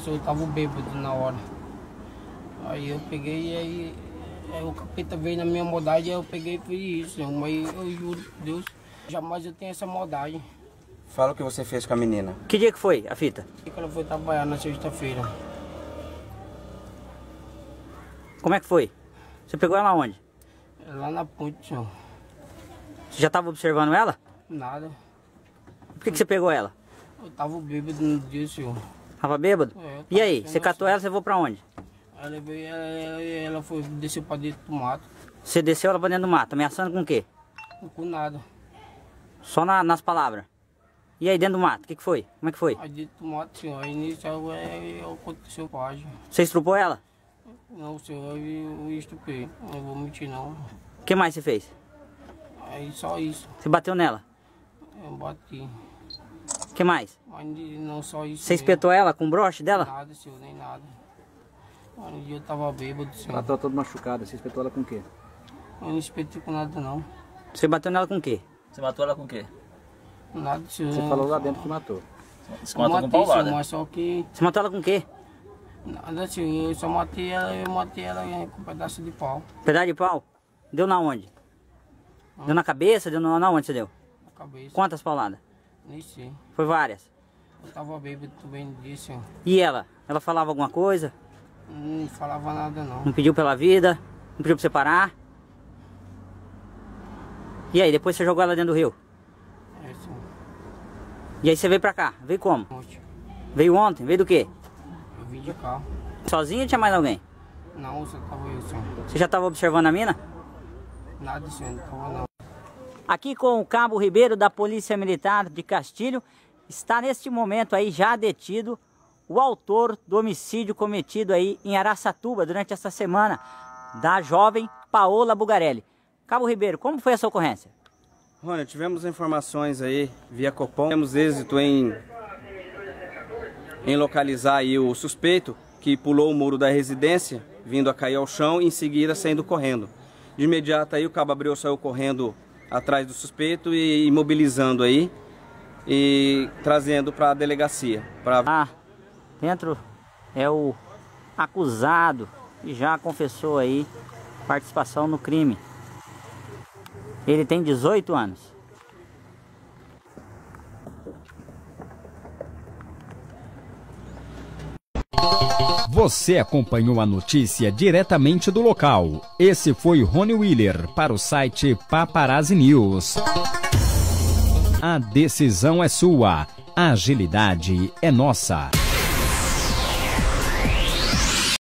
Aí nisso eu tava bêbado na hora. Aí eu peguei e aí, aí o capeta veio na minha maldade e eu peguei e fiz isso. Mas eu juro por Deus, jamais eu tenho essa maldade. Fala o que você fez com a menina. Que dia que foi a fita? Que ela foi trabalhar na sexta-feira. Como é que foi? Você pegou ela onde? Lá na ponte, senhor. Você já estava observando ela? Nada. Por que, que você pegou ela? Eu tava bêbado no dia, senhor. Tava bêbado? É, E aí, você catou assim. ela, você levou pra onde? Aí eu levei ela, ela, ela foi, desceu pra dentro do mato. Você desceu ela pra dentro do mato, ameaçando com o quê? Com nada. Só na- nas palavras. E aí, dentro do mato, o que, que foi? Como é que foi? Aí dentro do mato, senhor. Aí nisso eu, é, eu aconteceu página. Você estrupou ela? Não, senhor, eu, eu estupei. Não vou mentir, não. O que mais você fez? Aí só isso. Você bateu nela? Eu bati. O que mais? Não só isso. Você espetou ela com o broche dela? Nada, senhor, nem nada. Dia eu tava bêbado, senhor. Ela tá toda machucada. Você espetou ela com o quê? Eu não espetei com nada, não. Você bateu nela com o quê? Você matou ela com o quê? Nada, senhor. Você falou lá dentro que matou. Você Eu matou com matei, senhor, paulada. mas só que... Você matou ela com o quê? Nada, senhor. Eu só matei ela, eu matei ela com um pedaço de pau. Pedaço de pau? Deu na onde? Deu na cabeça? Deu na, na onde você deu? Na cabeça. Quantas pauladas? Nem sei. Foi várias. Eu tava bêbado também no dia. E ela? Ela falava alguma coisa? Não falava nada, não. Não pediu pela vida? Não pediu pra você parar? E aí, depois você jogou ela dentro do rio? É, senhor. E aí você veio pra cá? Veio como? Ontem, Veio ontem? Veio do quê? Eu vim de carro. Sozinho ou tinha mais alguém? Não, só tava eu, senhor. Você já estava observando a mina? Nada, senhor. Não tava, não. Aqui com o Cabo Ribeiro da Polícia Militar de Castilho, está neste momento aí já detido o autor do homicídio cometido aí em Araçatuba durante essa semana da jovem Paola Bugarelli. Cabo Ribeiro, como foi essa ocorrência? Rony, tivemos informações aí via Copom. Temos êxito em, em localizar aí o suspeito que pulou o muro da residência, vindo a cair ao chão e em seguida saindo correndo. De imediato aí o Cabo Abreu saiu correndo atrás do suspeito e imobilizando aí e trazendo para a delegacia. Pra... Ah, dentro é o acusado e já confessou aí participação no crime. Ele tem 18 anos. Você acompanhou a notícia diretamente do local. Esse foi Rony Wheeler para o site Paparazzi News. A decisão é sua, a agilidade é nossa.